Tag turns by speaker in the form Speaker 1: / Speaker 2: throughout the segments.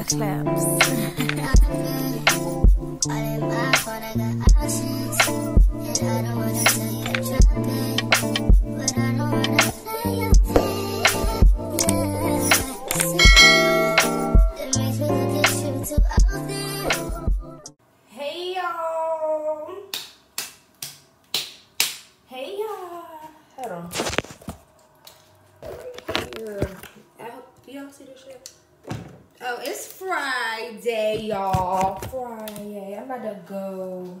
Speaker 1: Hey Go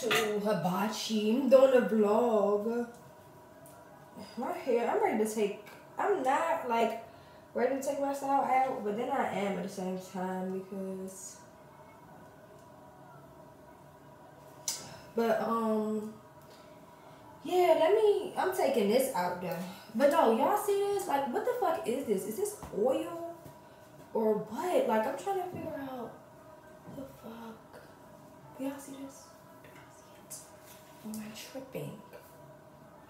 Speaker 1: to Hibachi. I'm doing a vlog. My hair, I'm ready to take, I'm not like ready to take my style out, but then I am at the same time because But um yeah, let me I'm taking this out though. But no, y'all see this? Like what the fuck is this? Is this oil? Or what? Like I'm trying to figure out. See this? Am I tripping?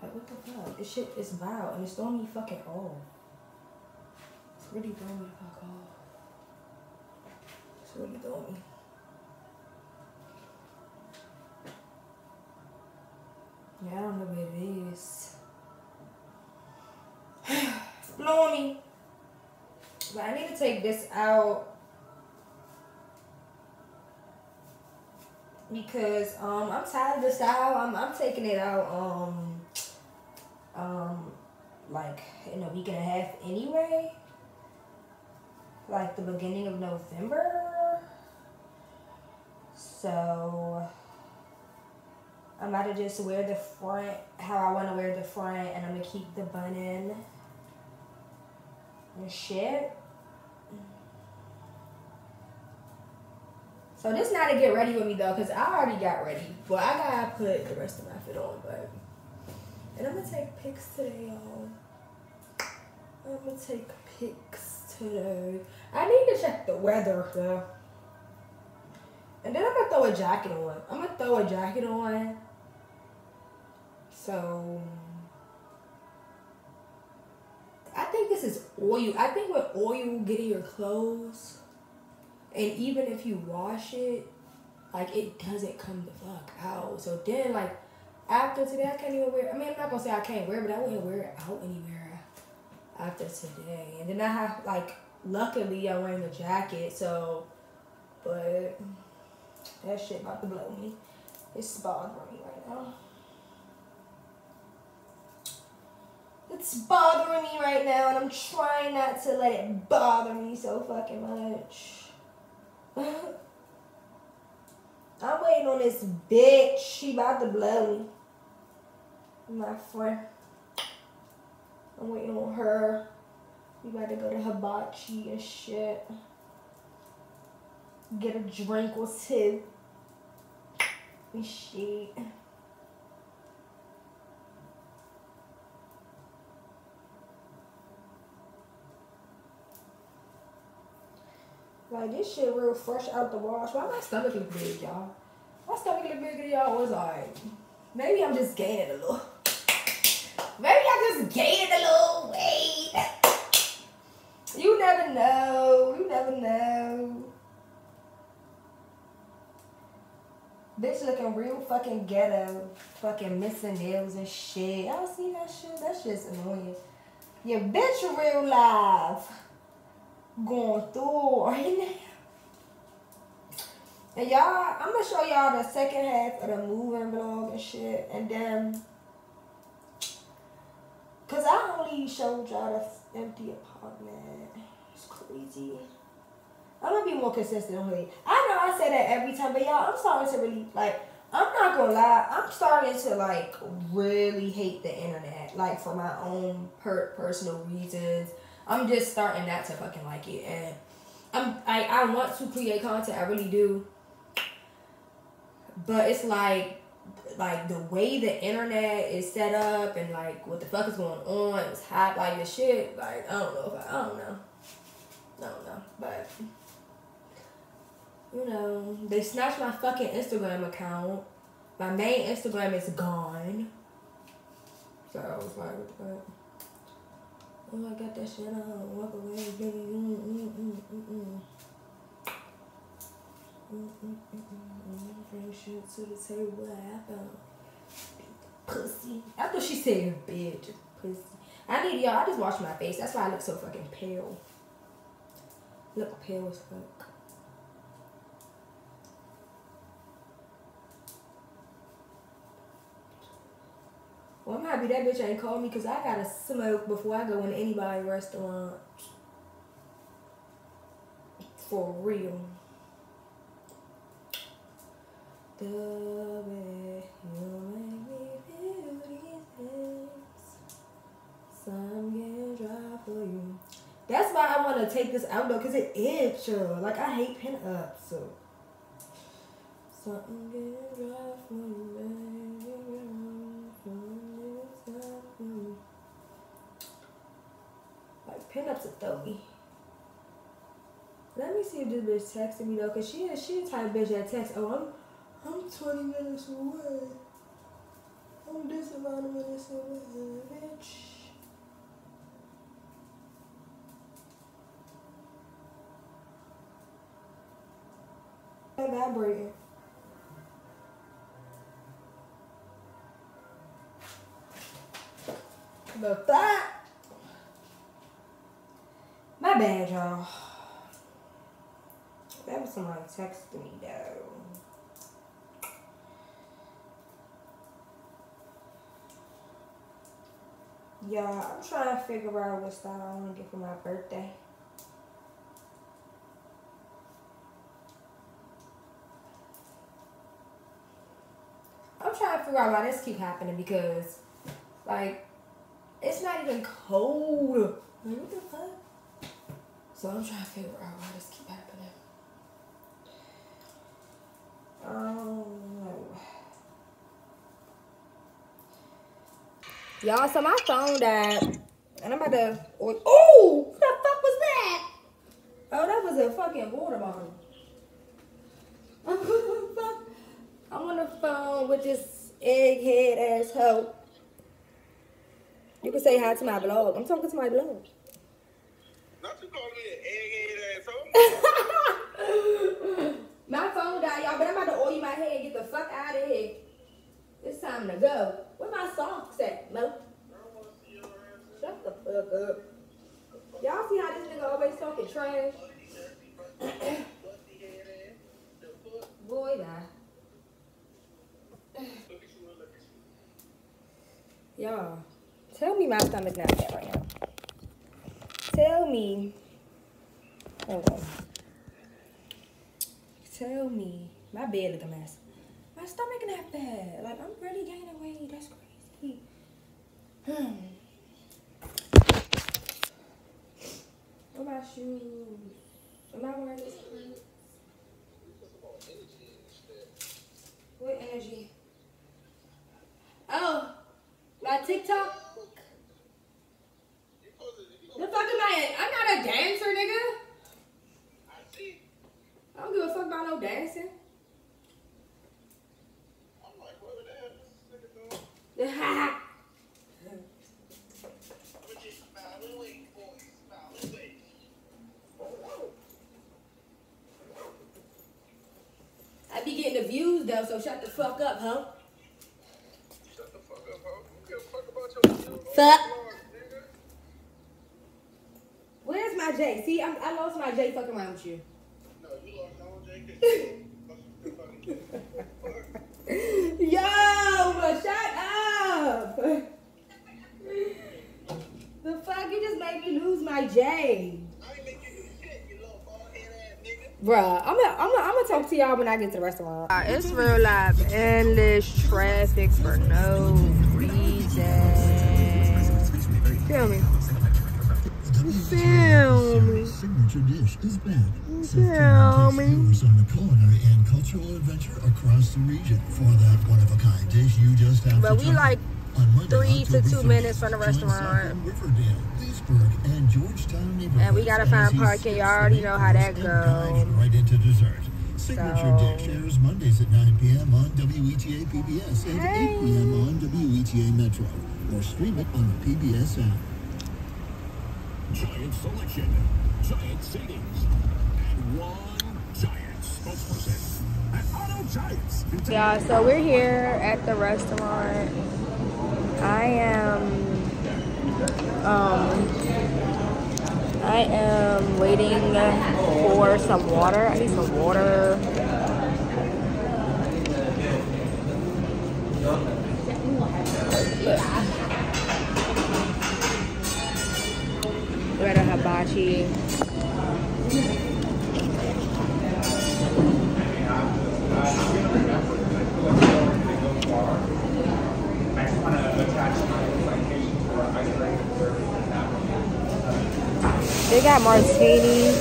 Speaker 1: Like what the fuck? This shit is vile and it's throwing me fucking off. It's really throwing me the fuck off. It's really throwing me. Yeah, I don't know what it is. It's blowing me. But I need to take this out because um I'm tired of the style. I'm I'm taking it out um um like in a week and a half anyway. Like the beginning of November. So I'm to just wear the front how I want to wear the front, and I'm gonna keep the bun in and shit. So this not to get ready with me though, cause I already got ready, but I gotta put the rest of my fit on. But and I'm gonna take pics today, y'all. I'm gonna take pics today. I need to check the weather though. And then I'm gonna throw a jacket on. I'm gonna throw a jacket on. So I think this is oil. I think when oil get in your clothes, and even if you wash it, like it doesn't come the fuck out. So then like after today I can't even wear I mean I'm not gonna say I can't wear but I wouldn't wear it out anywhere after today. And then I have like luckily I'm wearing a jacket, so but that shit about to blow me. It's bothering me right now. It's bothering me right now, and I'm trying not to let it bother me so fucking much. I'm waiting on this bitch. She about to blow me. My friend. I'm waiting on her. We about to go to hibachi and shit. Get a drink or two. And shit. Like this shit real fresh out the wash. Why my stomach look big, y'all? My stomach look bigger y'all was like. Maybe I'm just gaining a little. Maybe I just gained a little weight. You never know. You never know. Bitch looking real fucking ghetto. Fucking missing nails and shit. Y'all see that shit? That's just annoying. Your bitch real live going through. And y'all, I'm gonna show y'all the second half of the moving vlog and shit. And then, cause I only showed y'all the empty apartment. It's crazy. I'm gonna be more consistent on it. I know I say that every time, but y'all, I'm starting to really, like, I'm not gonna lie, I'm starting to, like, really hate the internet. Like, for my own per personal reasons I'm just starting not to fucking like it, and I'm I I want to create content. I really do, but it's like like the way the internet is set up and like what the fuck is going on. It's hot like this shit. Like I don't know if I, I don't know. I don't know, but you know they snatched my fucking Instagram account. My main Instagram is gone. So I was like, what the fuck? Oh, I got that shit on. Walk away, baby. Mm, mm, mm, mm, mm. Mm, mm, mm, mm. Bring shit to the table. I found pussy. I thought she said bitch, pussy. I need y'all. I just washed my face. That's why I look so fucking pale. Look pale as fuck. Well, I'm happy that bitch ain't called me because I gotta smoke before I go in anybody's restaurant. For real. The way you make me feel these. Some can dry for you. That's why I want to take this out though, because it is chill. Like, I hate pin up, so. Something can Like, pin ups a throw Let me see if this bitch texted me though, cause she is she the type bitch that text. Oh, I'm I'm 20 minutes away. I'm this amount of minutes away, bitch. vibrating. The that. My bad, y'all. That was somebody texting me, though. Y'all, I'm trying to figure out what style I want to get for my birthday. I'm trying to figure out why this keep happening because, like, it's not even cold. Like, what the fuck? So I'm trying to figure out why this keep happening. Um, Y'all, so my phone died. And I'm about to... Oh! What the fuck was that? Oh, that was a fucking water bottle. I'm on the phone with this egghead asshole. You can say hi to my blog. I'm talking to my blog.
Speaker 2: You calling me an egghead
Speaker 1: asshole. my phone died, y'all, but I'm about to oil my head get the fuck out of here. It's time to go. Where my socks at, Mo? Shut the fuck up. Y'all see how this nigga always talking trash? Boy, bye. Y'all, tell me my stomach not bad right now. Tell me. On. Tell me. My bed look a mess. My stomach not bad. Like, I'm really gaining weight. That's crazy. Hmm. What about shoes? Am I wearing this? What energy? Oh. My TikTok? The fuck am I? I'm not a dancer, nigga. I don't give a fuck about no dancing. I'm like, what the hell I be getting the views though, so shut the fuck up, huh? Fuck. Where's my J? See, I'm, i lost my J fucking around with you. No, you lost no J. Yo, shut up. the fuck? You just made me lose my J. Bruh, I'm gonna I'm I'm gonna talk to y'all when I get to the restaurant. Uh, it's real life, endless traffic for no reason. Feel me. Feel me. Signature dish is back. Feel me. on the culinary and cultural adventure across the region for that one-of-a-kind dish you just have But we like three to two minutes from the restaurant. Riverdale, and Georgetown And we gotta find parking. Y'all already know how that goes. Right into dessert. Signature so. Dish airs Mondays at 9 p.m. on WETA PBS and hey. 8 p.m. on WETA Metro or stream it on the PBS app. Giant selection, giant savings, and one
Speaker 3: Giants spokesperson at Auto Giants.
Speaker 1: Yeah, so we're here at the restaurant. I am um I am waiting for some water. I need some water. We're at a hibachi. They got martinis.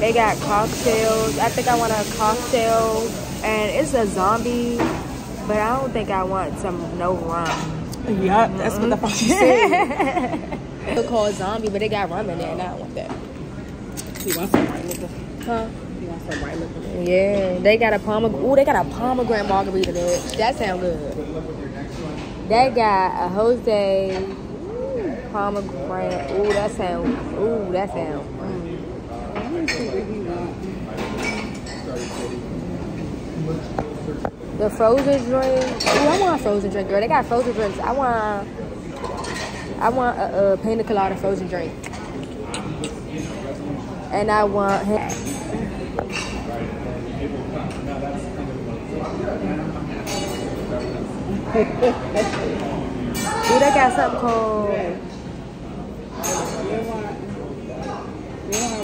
Speaker 1: They got cocktails. I think I want a cocktail. And it's a zombie. But I don't think I want some no rum.
Speaker 4: Yeah, that's what the fuck she said.
Speaker 1: It's called zombie, but they got rum in there, and I don't want that.
Speaker 4: you want some white liquor?
Speaker 1: Huh?
Speaker 4: You want some white liquor?
Speaker 1: Yeah, they got a pomegranate. Ooh, they got a pomegranate margarita there. That sound good. They got a Jose pomegranate. Ooh, that sound. Ooh, that sound. The frozen drink. Ooh, I want a frozen drink, girl. They got frozen drinks. I want. I want a, a pina colada frozen drink. And I want. Ooh, they got something called.
Speaker 4: You want, you want a rice or uh, noodle? Thank you. Where's the frozen drink at?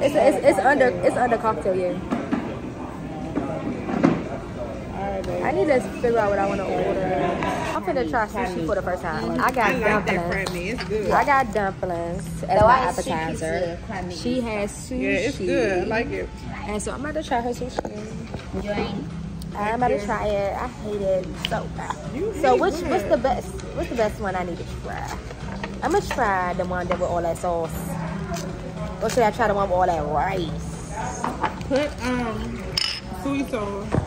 Speaker 1: It's, it's, it's under it's under cocktail, yeah.
Speaker 4: All right, baby.
Speaker 1: I need to figure out what I want to order. I'm finna try sushi for the first time. I got
Speaker 4: I like
Speaker 1: dumplings.
Speaker 4: crab. It's good.
Speaker 1: I got dumplings as my appetizer. She has sushi.
Speaker 4: Yeah, it's good. I like it.
Speaker 1: And so I'm about to try her sushi.
Speaker 5: Enjoying.
Speaker 1: I'm about to try it. I hate it so bad. So
Speaker 4: hate
Speaker 1: which
Speaker 4: what?
Speaker 1: what's the best? What's the best one I need to try? I'm gonna try the one that with all that sauce. Or should I try the one with all that rice?
Speaker 4: Put um soy sauce.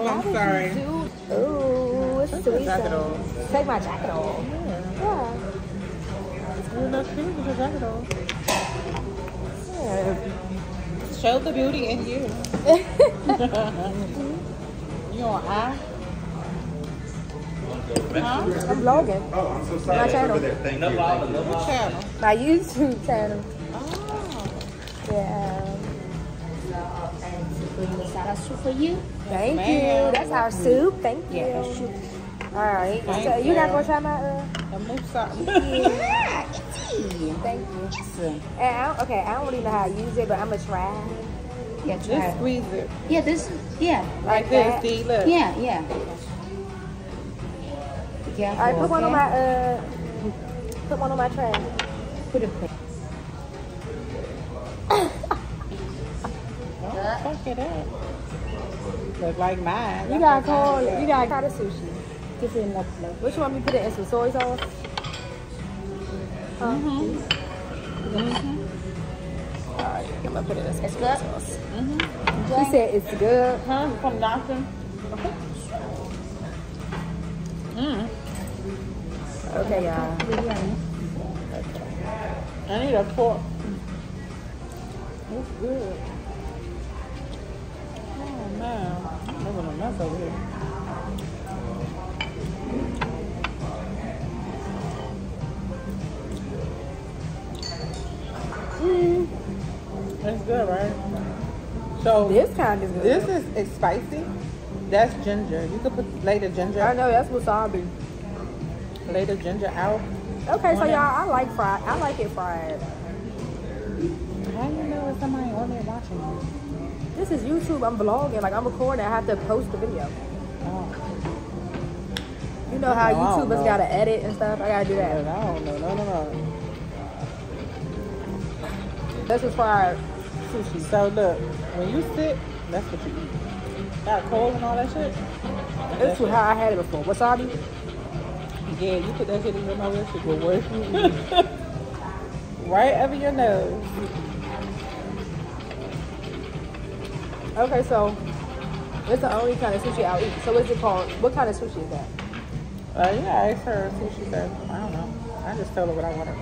Speaker 4: Oh, I'm sorry.
Speaker 1: Ooh, it's
Speaker 4: Take
Speaker 1: sweet.
Speaker 4: your jacket
Speaker 1: sauce.
Speaker 4: off.
Speaker 1: Take my jacket off. Yeah.
Speaker 4: You look cute with your jacket on.
Speaker 1: yeah.
Speaker 4: Show the beauty in you. you on eye? Huh?
Speaker 1: I'm vlogging.
Speaker 6: Oh, I'm so sorry.
Speaker 1: My
Speaker 6: It's
Speaker 1: channel.
Speaker 6: there. Thank you. Thank you.
Speaker 4: What channel?
Speaker 1: My YouTube channel.
Speaker 4: Oh.
Speaker 1: Yeah.
Speaker 5: Masala soup for you.
Speaker 1: Thank you. That's our soup. Thank you.
Speaker 5: Yeah.
Speaker 1: All right.
Speaker 4: Thank
Speaker 1: so you're not gonna try my uh?
Speaker 5: Yeah, easy.
Speaker 1: Thank you.
Speaker 5: Yes.
Speaker 1: And I okay, I don't really know how to use it, but I'm gonna try.
Speaker 5: Yeah,
Speaker 4: Just
Speaker 5: try. it.
Speaker 4: squeeze it.
Speaker 5: Yeah, this. Yeah.
Speaker 4: Like
Speaker 1: that?
Speaker 4: this. Look.
Speaker 5: Yeah, yeah. Yeah.
Speaker 1: All right, put one on my uh, put one on my tray.
Speaker 5: Put it.
Speaker 4: It up. Look like mine.
Speaker 1: You gotta call it. You gotta try the sushi.
Speaker 5: Give it enough plate.
Speaker 1: Which one you put it in some soy sauce? Huh?
Speaker 4: Mm-hmm.
Speaker 1: All right, I'm gonna put it in some
Speaker 5: It's
Speaker 1: soy
Speaker 5: good?
Speaker 1: sauce.
Speaker 5: Mm-hmm.
Speaker 1: She said it's good.
Speaker 4: Huh? From Dawson? Mm.
Speaker 1: Okay, y'all.
Speaker 4: I need a fork. It's good. Man, I'm gonna mess over here. Mm. It's good, right? So
Speaker 1: This kind is good.
Speaker 4: this is it's spicy. That's ginger. You could put lay the ginger,
Speaker 1: I know that's wasabi.
Speaker 4: lay the ginger out.
Speaker 1: Okay, so y'all, I like fried. I like it fried.
Speaker 4: How you know if somebody on there watching you?
Speaker 1: This is YouTube. I'm vlogging. Like I'm recording. I have to post the video.
Speaker 4: Oh,
Speaker 1: You know how
Speaker 4: No,
Speaker 1: YouTubers
Speaker 4: know.
Speaker 1: gotta edit and stuff. I gotta do that.
Speaker 4: I don't know. No, no, no.
Speaker 1: This is fried.
Speaker 4: sushi. So look, when you sit, that's what you eat. Got cold and all that shit.
Speaker 1: This is how I had it before. Wasabi?
Speaker 4: Yeah, you put that shit in your mouth, that shit will work. right over your nose.
Speaker 1: Okay, so it's the only kind of sushi I'll eat. So what's it called? What kind of sushi is that?
Speaker 4: Uh, yeah, I asked her. See, she said, I don't know. I just told her what I wanted.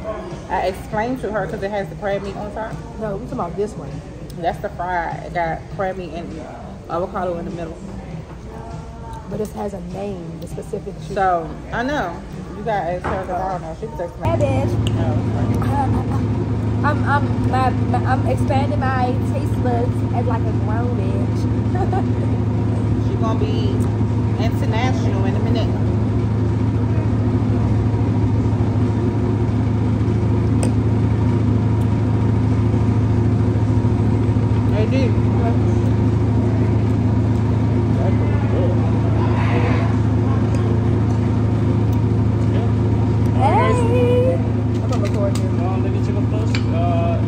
Speaker 4: I explained to her because it has the crab meat on top.
Speaker 1: No, we talking about this one.
Speaker 4: That's the fried. It got crab meat and avocado in the middle.
Speaker 1: But it has a name, the specific sushi.
Speaker 4: So I know you got to ask her because I don't know. She was
Speaker 1: Hey,
Speaker 4: explaining.
Speaker 1: bitch.
Speaker 4: No,
Speaker 1: I'm, I'm, my, my, I'm expanding my taste buds as like a grown bitch.
Speaker 4: she gonna be international in a minute. Hey, dude.
Speaker 1: hey! I'm gonna record you.
Speaker 6: Uh, let me check up first. Uh,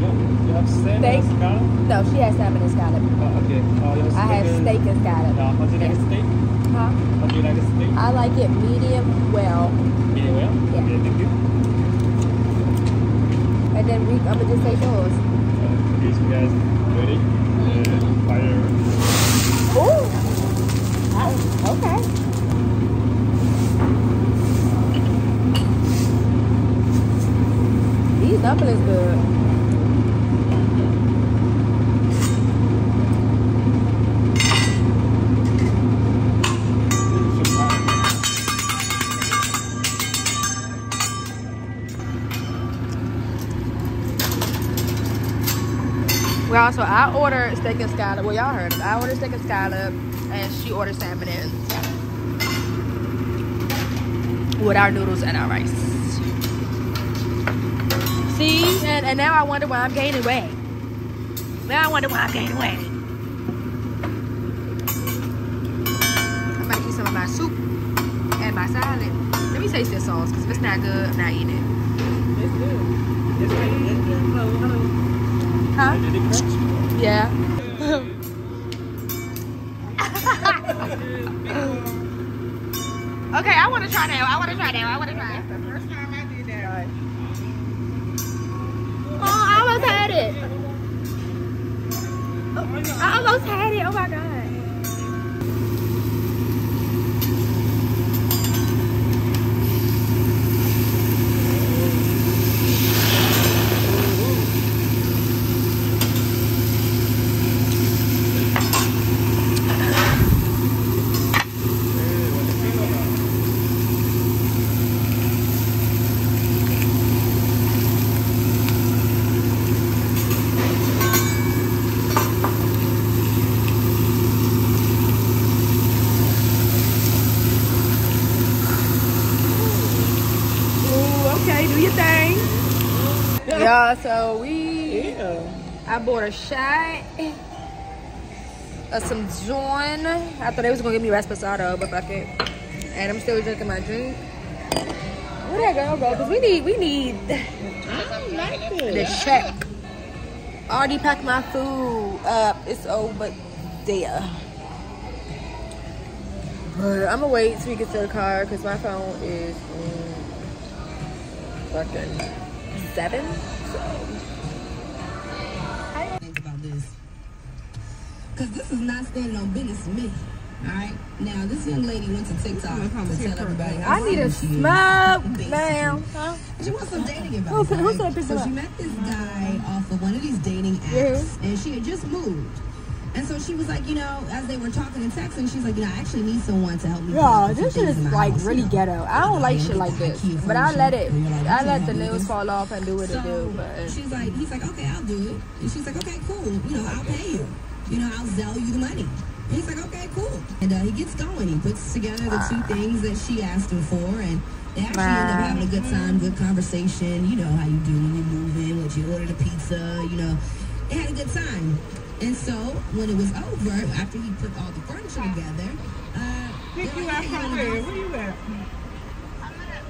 Speaker 6: you, you have salmon
Speaker 1: Steak.
Speaker 6: and scallop?
Speaker 1: No, she has salmon and scallop.
Speaker 6: Uh, okay. Uh, your
Speaker 1: I have
Speaker 6: is-
Speaker 1: steak and scallop.
Speaker 6: Yeah, how do you like a steak?
Speaker 1: Huh?
Speaker 6: How do you like a steak?
Speaker 1: I like it medium well.
Speaker 6: Medium well?
Speaker 1: Yeah.
Speaker 6: Okay, thank you.
Speaker 1: And then Gonna say yours.
Speaker 6: Okay, so guys, ready? Fire.
Speaker 1: Okay. These good. Well, so I ordered steak and scallop. Well, y'all heard it. I ordered steak and scallop, and she ordered salmon and with our noodles and our rice. See, and, and now I wonder why I'm gaining weight. Now I wonder why I'm gaining weight. I'm about to eat some of my soup and my salad. Let me taste this sauce, because if it's not good, I'm not eating it.
Speaker 4: It's good. It's good. It's good.
Speaker 1: Huh?
Speaker 6: Did it crunch?
Speaker 1: Yeah. okay, I want to try that. I want to try that. I want to try it.
Speaker 4: The first time I did that.
Speaker 1: Oh, I almost had it. I almost had it. Oh my god. Ooh, okay, do your thing. Yeah, so we
Speaker 4: Yeah.
Speaker 1: I bought a shot of some joint. I thought they was gonna give me reposado, but fuck it. And I'm still drinking my drink. Where that girl go? Cause we need we need
Speaker 4: I like
Speaker 1: the check. Already packed my food up. It's over there. But I'm gonna wait till we get to the car because my phone is fucking seven. So
Speaker 7: think about this. Because this is not standing on business to me. Alright? Now, this young lady went to TikTok to tell everybody how
Speaker 1: I need a
Speaker 7: single she is,
Speaker 1: smoke, ma'am. Huh?
Speaker 7: She wants some dating advice.
Speaker 1: Who said- who
Speaker 7: right?
Speaker 1: said
Speaker 7: So she met this guy off of one of these dating
Speaker 1: Yeah.
Speaker 7: apps, and she had just moved. And so she was like, you know, as they were talking and texting, she's like, you know, I actually need someone to help me.
Speaker 1: Yeah,
Speaker 7: up a few
Speaker 1: this shit is like
Speaker 7: house, you
Speaker 1: really
Speaker 7: know.
Speaker 1: ghetto. I don't like shit like this, but I let it.
Speaker 7: furniture. And you're like,
Speaker 1: I let the
Speaker 7: help me with
Speaker 1: nails fall off and do what it do. But
Speaker 7: she's like, he's like, okay, I'll do it. And she's like, okay, cool. You know, I'll pay you. You know, I'll sell you the money. And he's like, okay, cool. And uh, he gets going. He puts together the two things that she asked him for, and they actually end up having a good time, good conversation. You know how you do when you move in, what you order the pizza. You know, they had a good time. And so when it was over, after he put all the furniture together, uh,
Speaker 4: Pick
Speaker 7: you up from where?
Speaker 4: Where you
Speaker 7: at?
Speaker 4: I'm
Speaker 7: gonna.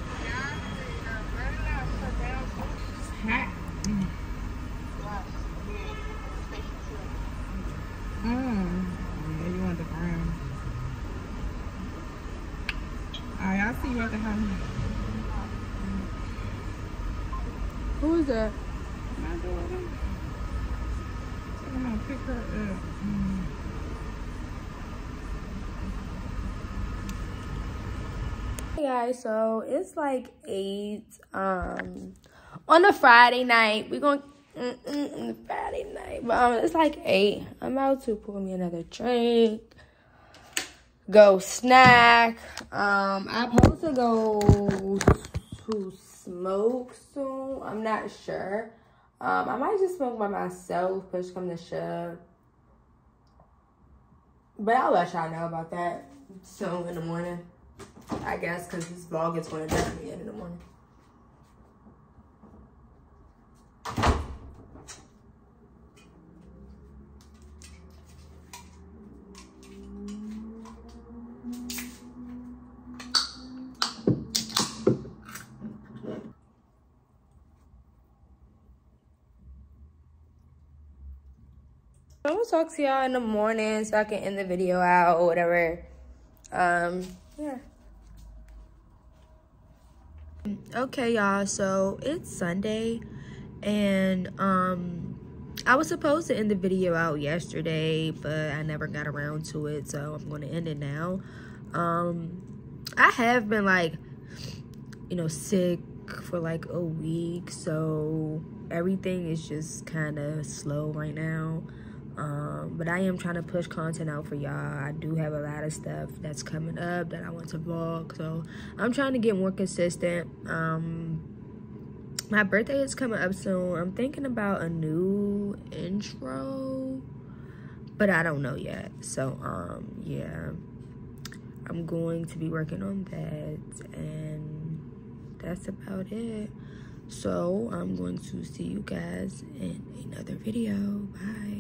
Speaker 4: Oh, yeah,
Speaker 7: you want
Speaker 4: the
Speaker 7: ground.
Speaker 4: Oh, all right, I'll see you at
Speaker 1: the house.
Speaker 4: Who is that? I'm gonna pick her up.
Speaker 1: Hey guys, so it's like eight um on a Friday night. We're going mm, mm, mm, Friday night, but um, it's like eight. I'm about to pour me another drink, go snack. Um, I'm supposed to go to smoke soon. I'm not sure. Um, I might just smoke by myself. Push come to shove. But I'll let y'all know about that soon in the morning. I guess because this vlog is going to end in the morning. Talk to y'all in the morning so I can end the video out or whatever. Um, yeah. Okay, y'all. So it's Sunday, and um, I was supposed to end the video out yesterday, but I never got around to it, so I'm gonna end it now. Um, I have been like, you know, sick for like a week, so everything is just kind of slow right now. Um, but I am trying to push content out for y'all. I do have a lot of stuff that's coming up that I want to vlog. So I'm trying to get more consistent. Um, my birthday is coming up soon. I'm thinking about a new intro, but I don't know yet. So um, yeah, I'm going to be working on that, and that's about it. So I'm going to see you guys in another video. Bye.